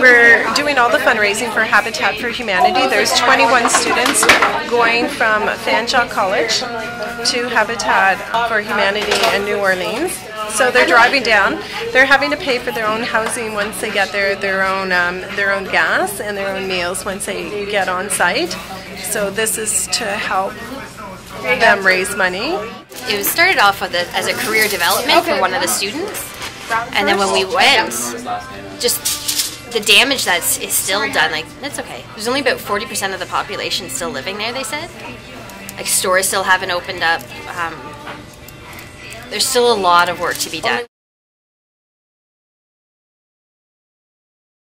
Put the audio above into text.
We're doing all the fundraising for Habitat for Humanity. There's 21 students going from Fanshawe College to Habitat for Humanity in New Orleans. So they're driving down. They're having to pay for their own housing once they get their their own um, their own gas and their own meals once they get on site. So this is to help them raise money. It was started off with a, as a career development for one of the students, and then when we went, just the damage that's is still done. Like that's okay. There's only about forty percent of the population still living there. They said, like stores still haven't opened up. Um, there's still a lot of work to be done.